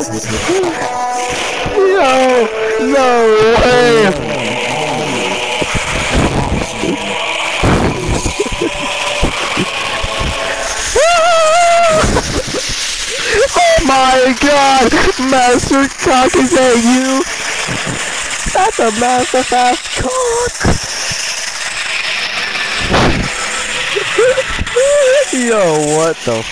Yo, no way. oh my god! Master Cock is that you? That's a Master Fast Cock! Yo, what the